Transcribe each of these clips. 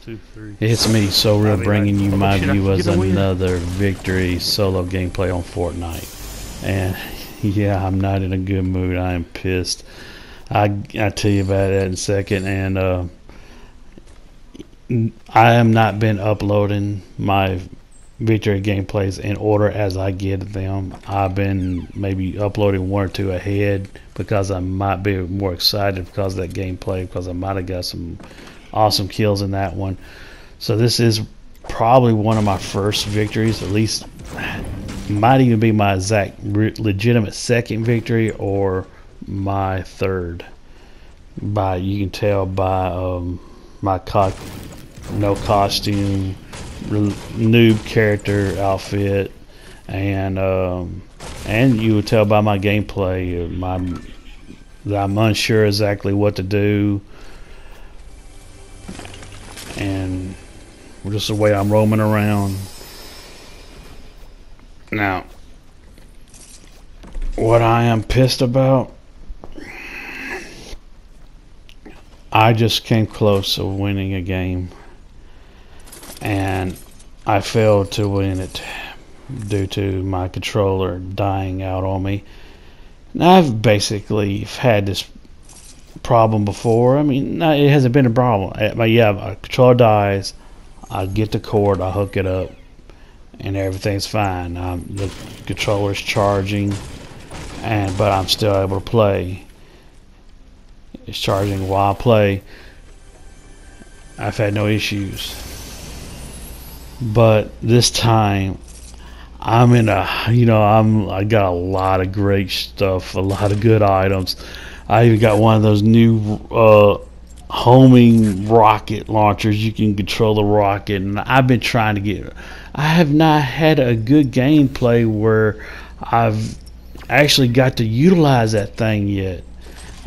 two, three. It's me, So Real, bringing you my view as get a win. another victory solo gameplay on Fortnite. And yeah, I'm not in a good mood. I am pissed. I I tell you about that in a second. And uh, I have not been uploading my victory gameplays in order as I get them. I've been maybe uploading one or two ahead because I might be more excited because of that gameplay because I might have got some awesome kills in that one. So this is probably one of my first victories, at least might even be my exact legitimate second victory or my third. By you can tell by um, my co- no costume, noob character outfit, and um, and you would tell by my gameplay, uh, my I'm unsure exactly what to do, just the way I'm roaming around. Now, what I am pissed about, I just came close to winning a game, and I failed to win it due to my controller dying out on me. Now, I've basically had this problem before. I mean, it hasn't been a problem. Uh, But yeah, my controller dies. I get the cord, I hook it up, and everything's fine. Um, the controller's charging, and but I'm still able to play. It's charging while I play. I've had no issues. But this time, I'm in a, you know, I'm I got a lot of great stuff, a lot of good items. I even got one of those new uh, homing rocket launchers. You can control the rocket, and I've been trying to get. I have not had a good gameplay where I've actually got to utilize that thing yet.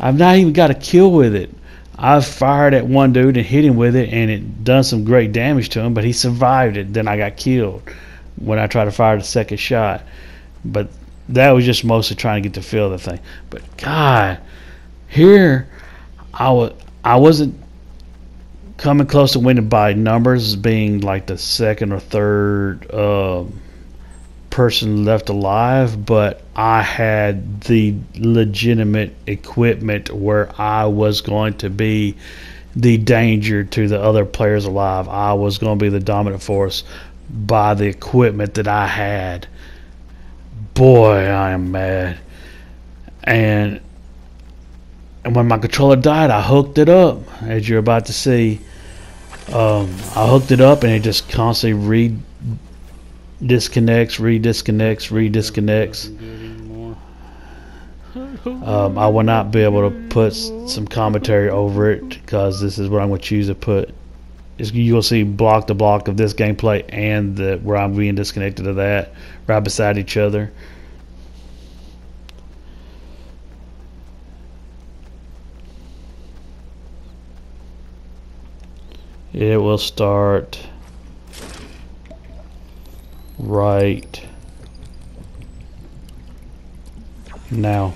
I've not even got a kill with it. I've fired at one dude and hit him with it, and it done some great damage to him, but he survived it. Then I got killed when I tried to fire the second shot. But that was just mostly trying to get the feel the thing. But God, here I was I wasn't coming close to winning by numbers, being like the second or third um person left alive, but I had the legitimate equipment where I was going to be the danger to the other players alive. I was going to be the dominant force by the equipment that I had. Boy, I am mad. And and when my controller died, I hooked it up, as you're about to see. Um, I hooked it up, and it just constantly re disconnects, re disconnects, re disconnects. Um, I will not be able to put some commentary over it because this is what I'm going to choose to put. You'll see block to block of this gameplay and the where I'm being disconnected to that right beside each other. It will start right now.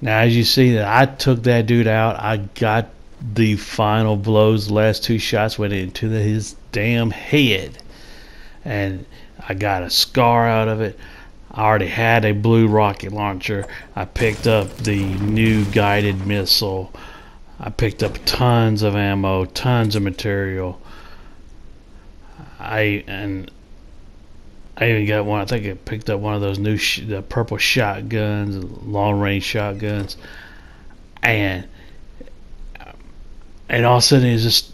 Now, as you see, that I took that dude out. I got the final blows. The last two shots went into the, his damn head, and I got a scar out of it. I already had a blue rocket launcher. I picked up the new guided missile. I picked up tons of ammo, tons of material. I and I even got one. I think I picked up one of those new sh- the purple shotguns, long range shotguns, and and all of a sudden it's just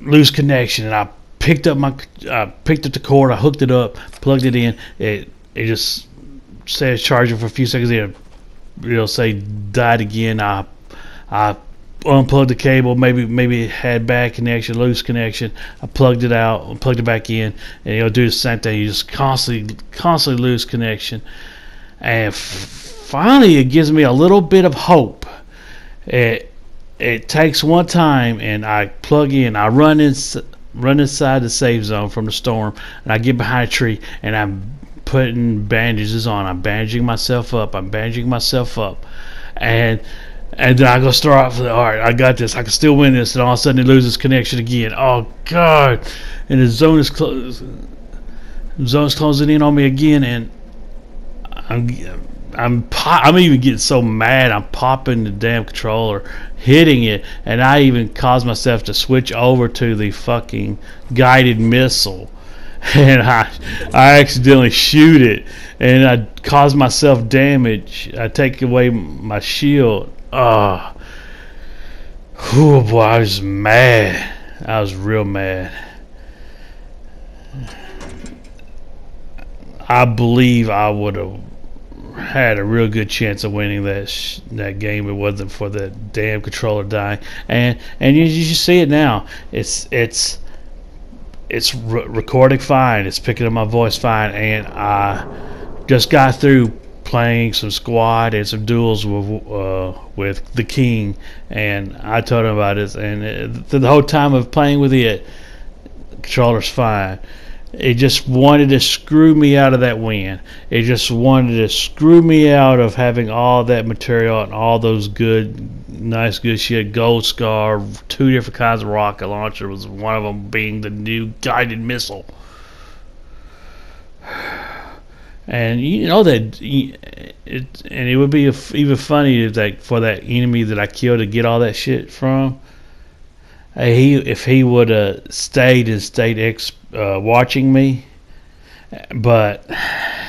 loose connection, and I picked up my I picked up the cord, I hooked it up, plugged it in. It it just says charging for a few seconds. It it'll say died again. I I unplugged the cable. Maybe maybe it had bad connection, loose connection. I plugged it out, plugged it back in, and it'll do the same thing. You just constantly constantly lose connection, and f- finally it gives me a little bit of hope. It it takes one time, and I plug in. I run in run inside the safe zone from the storm, and I get behind a tree, and I'm putting bandages on. I'm bandaging myself up. I'm bandaging myself up, and and then I go start off. All right, I got this. I can still win this. And all of a sudden, it loses connection again. Oh God! And the zone is close. The zone's closing in on me again, and I'm I'm I'm even getting so mad. I'm popping the damn controller, hitting it, and I even caused myself to switch over to the fucking guided missile, and I I accidentally shoot it, and I cause myself damage. I take away my shield, Oh, oh boy, I was mad. I was real mad. I believe I would have had a real good chance of winning that sh- that game. It wasn't for the damn controller dying, and and you, you see it now. It's it's it's re- recording fine. It's picking up my voice fine, and I just got through playing some squad and some duels with uh, with the king, and I told him about it. And it, the whole time of playing with it, controller's fine. It just wanted to screw me out of that win. It just wanted to screw me out of having all that material and all those good, nice, good shit. Gold Scar, two different kinds of rocket launcher was one of them being the new guided missile and you know that it, and it would be even funny if like for that enemy that I killed to get all that shit from. he if he would have stayed and stayed ex, uh, watching me, but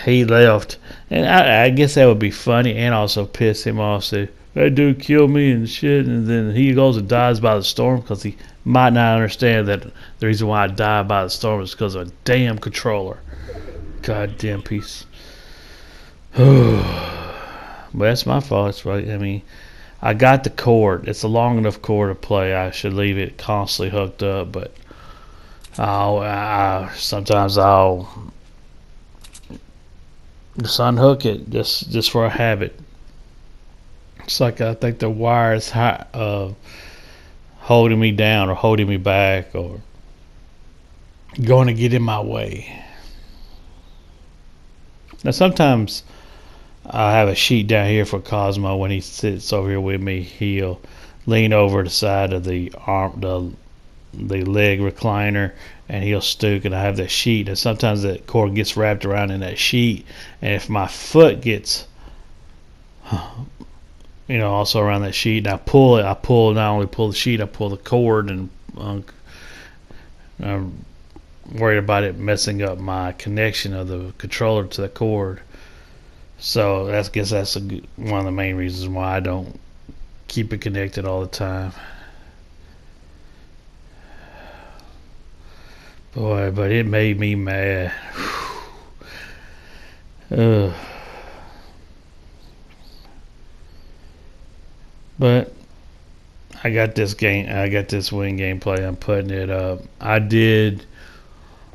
he left, and I, I, guess that would be funny and also piss him off. So that dude killed me and shit, and then he goes and dies by the storm because he might not understand that the reason why I died by the storm is because of a damn controller. Goddamn piece. but that's my fault. It's right. I mean, I got the cord. It's a long enough cord to play. I should leave it constantly hooked up, but I'll I, sometimes I'll just unhook it just just for a habit. It's like I think the wire is high, uh, holding me down or holding me back or going to get in my way. Now sometimes I have a sheet down here for Cosmo when he sits over here with me. He'll lean over the side of the arm, the the leg recliner, and he'll stoop. And I have that sheet, and sometimes that cord gets wrapped around in that sheet. And if my foot gets, you know, also around that sheet, and I pull it, I pull not only pull the sheet, I pull the cord, and I'm worried about it messing up my connection of the controller to the cord. So I guess that's one of the main reasons why I don't keep it connected all the time. Boy, but it made me mad. Ugh. But I got this game. I got this win gameplay. I'm putting it up. I did.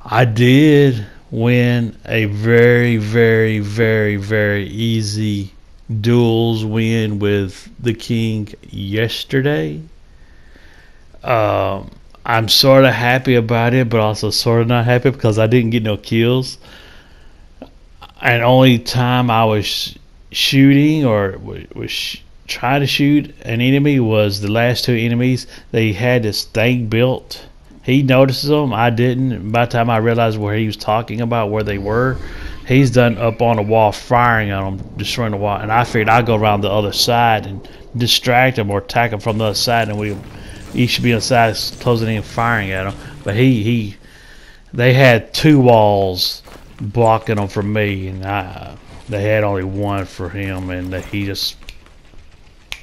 I did win a very, very, very, very easy duels win with the king yesterday. Um, I'm sort of happy about it, but also sort of not happy because I didn't get no kills. And only time I was shooting or was trying to shoot an enemy was the last two enemies. They had this thing built. He notices them. I didn't. By the time I realized where he was talking about, where they were, he's done up on the wall firing at them, destroying the wall. And I figured I'd go around the other side and distract him or attack him from the other side, and we each should be on the side closing in and firing at him. But he he, they had two walls blocking them from me, and I they had only one for him, and he just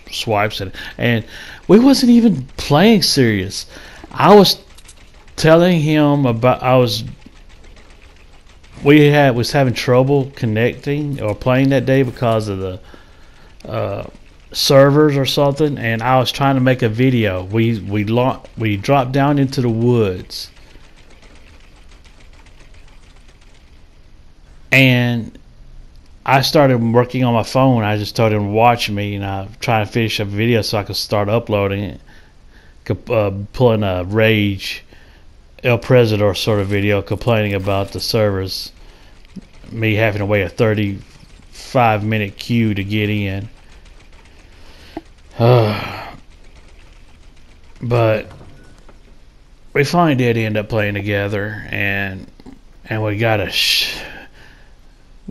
swipes it. And we wasn't even playing serious. I was telling him about I was we had was having trouble connecting or playing that day because of the uh, servers or something, and I was trying to make a video. We we lo- we dropped down into the woods, and I started working on my phone. I just started watching me, and I trying to finish a video so I could start uploading it. Uh, pulling a rage El Presidor sort of video complaining about the servers me having to wait a 35 minute queue to get in. but we finally did end up playing together, and and we got a. Sh-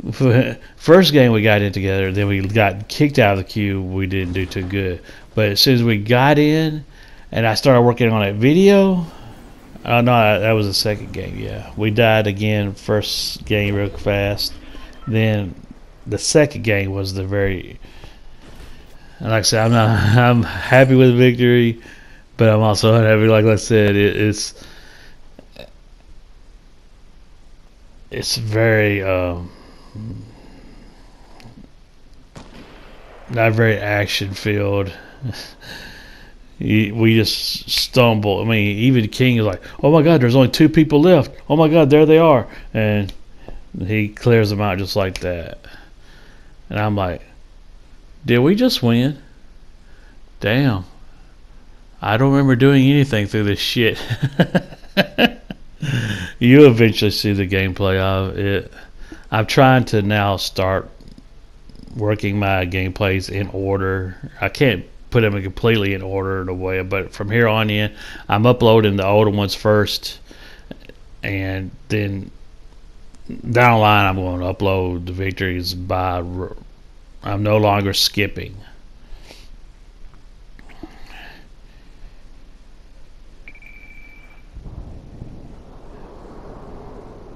First game we got in together, then we got kicked out of the queue. We didn't do too good, but as soon as we got in, and I started working on that video, Oh no, that was the second game. Yeah, we died again. First game real fast. Then the second game was the very. Like I said, I'm not. I'm happy with victory, but I'm also unhappy. Like I said, it, it's it's very um, not very action filled. we just stumble. I mean, even King is like, "Oh my God, there's only two people left. Oh my God, there they are," and he clears them out just like that. And I'm like, "Did we just win?" Damn. I don't remember doing anything through this shit. you eventually see the gameplay of it. I'm trying to now start working my gameplays in order. I can't put them completely in order in a way. But from here on in, I'm uploading the older ones first, and then down the line, I'm going to upload the victories by. I'm no longer skipping.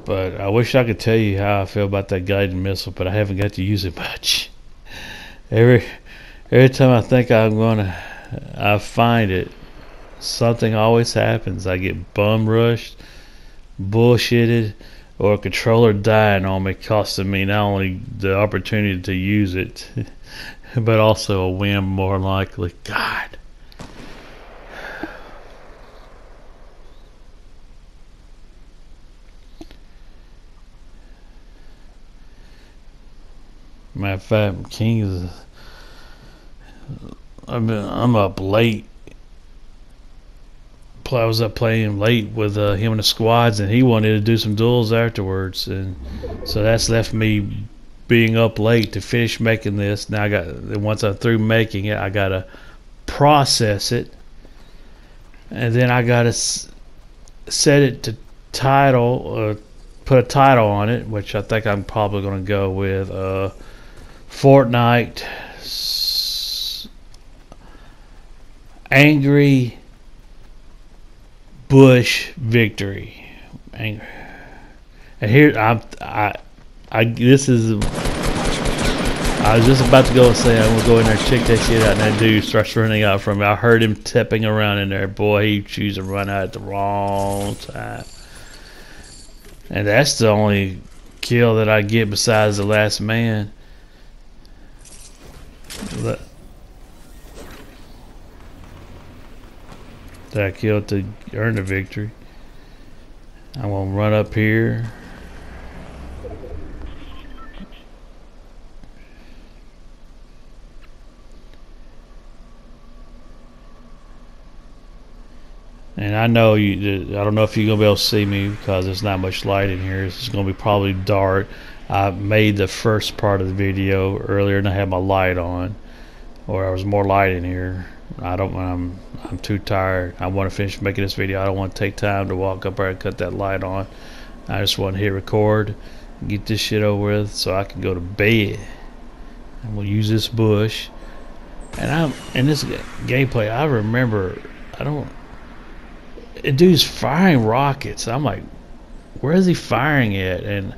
But I wish I could tell you how I feel about that guided missile, but I haven't got to use it much. Every every time I think I'm gonna, I find it. Something always happens. I get bum rushed, bullshitted, or a controller dying on me, costing me not only the opportunity to use it, but also a win more likely. God. Matter of fact, King is I'm I'm up late. I was up playing late with uh, him and the squads, and he wanted to do some duels afterwards, and so that's left me being up late to finish making this. Now I got once I'm through making it, I gotta process it, and then I gotta s- set it to title, or put a title on it, which I think I'm probably gonna go with uh, Fortnite angry Bush victory. Angry. And here I'm I I this is I was just about to go and say I'm gonna go in there check that shit out and that dude starts running out from me. I heard him tipping around in there. Boy, he chooses to run out at the wrong time. And that's the only kill that I get besides the last man. That I killed to earn the victory. I'm to run up here. And I know you. I don't know if you're gonna be able to see me because there's not much light in here. It's gonna be probably dark. I made the first part of the video earlier and I had my light on, or there was more light in here. I don't. I'm I'm too tired. I want to finish making this video. I don't want to take time to walk up there and cut that light on. I just want to hit record, get this shit over with, so I can go to bed. And we'll use this bush. And I'm in this gameplay. I remember. I don't. Dude's firing rockets. I'm like, where is he firing it? And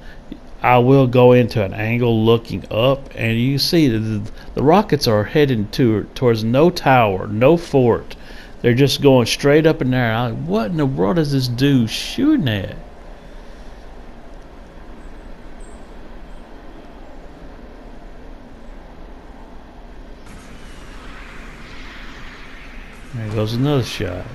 I will go into an angle looking up, and you see the, the rockets are heading to towards no tower, no fort. They're just going straight up in there. Like, what in the world is this dude shooting at? There goes another shot.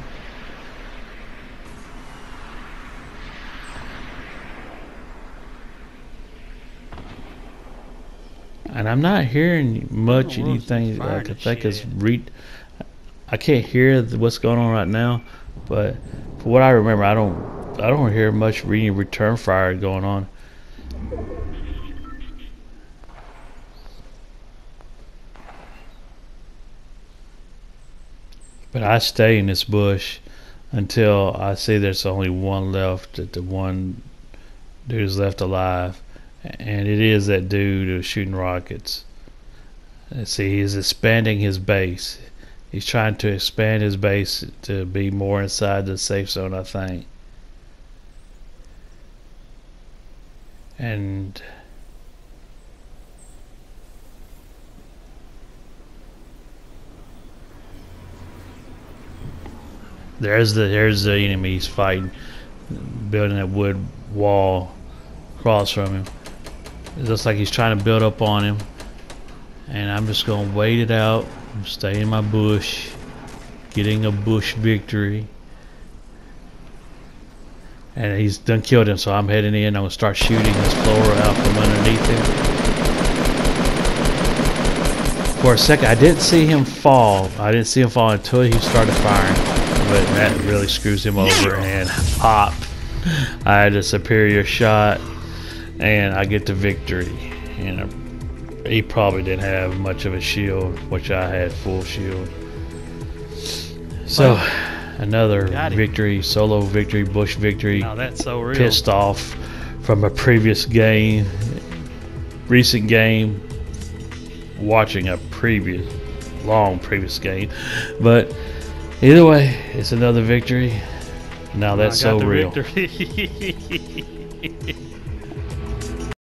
And I'm not hearing much anything I could think is read. I can't hear what's going on right now, but for what I remember, I don't I don't hear much reading return fire going on. But I stay in this bush until I see there's only one left. That the one dude is left alive and it is that dude who's shooting rockets. See, he's expanding his base. He's trying to expand his base to be more inside the safe zone, I think. And there's the there's the enemies fighting, building that wood wall across from him. Looks like he's trying to build up on him. And I'm just going to wait it out. Stay in my bush. Getting a bush victory. And he's done killed him, so I'm heading in. I'm going to start shooting this floor out from underneath him. For a second, I didn't see him fall. I didn't see him fall until he started firing. But that really screws him over and pop. I had a superior shot and I get the victory. And he probably didn't have much of a shield, which I had full shield. So another victory, solo victory, bush victory. Now that's so real. Pissed off from a previous game, recent game, watching a previous, long previous game. But either way, it's another victory. Now that's so real.